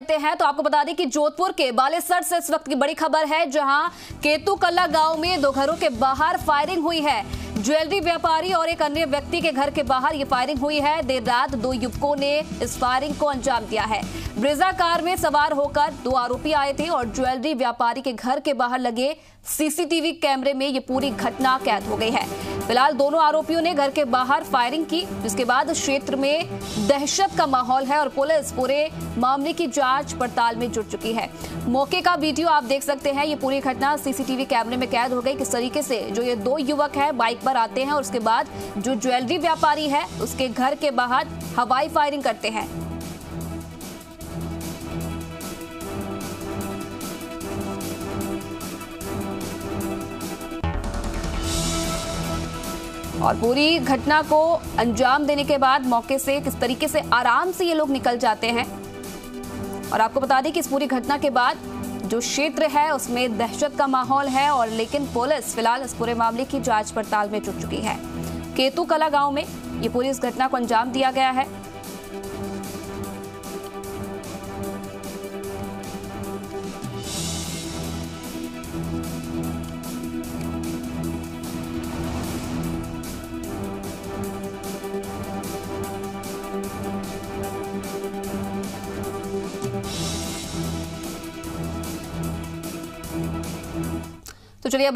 करते हैं तो आपको बता दें कि जोधपुर के बालेसर से इस वक्त की बड़ी खबर है, जहाँ केतुकल्ला गाँव में दो घरों के बाहर फायरिंग हुई है। ज्वेलरी व्यापारी और एक अन्य व्यक्ति के घर के बाहर ये फायरिंग हुई है। देर रात दो युवकों ने इस फायरिंग को अंजाम दिया है। ब्रेजा कार में सवार होकर दो आरोपी आए थे और ज्वेलरी व्यापारी के घर के बाहर लगे सीसीटीवी कैमरे में ये पूरी घटना कैद हो गई है। फ़िलहाल दोनों आरोपियों ने घर के बाहर फायरिंग की, जिसके बाद क्षेत्र में दहशत का माहौल है और पुलिस पूरे मामले की जाँच पड़ताल में जुट चुकी है। मौके का वीडियो आप देख सकते हैं। ये पूरी घटना सीसीटीवी कैमरे में कैद हो गई। किस तरीके से? जो ये दो युवक है, बाइक पर आते हैं और उसके बाद जो ज्वेलरी व्यापारी है, उसके घर के बाहर हवाई फायरिंग करते हैं। और पूरी घटना को अंजाम देने के बाद मौके से किस तरीके से आराम से ये लोग निकल जाते हैं। और आपको बता दें कि इस पूरी घटना के बाद जो क्षेत्र है, उसमें दहशत का माहौल है और लेकिन पुलिस फ़िलहाल इस पूरे मामले की जाँच पड़ताल में जुट चुकी है। केतु कला गाँव में ये पूरी इस घटना को अंजाम दिया गया है। तो चलिए अब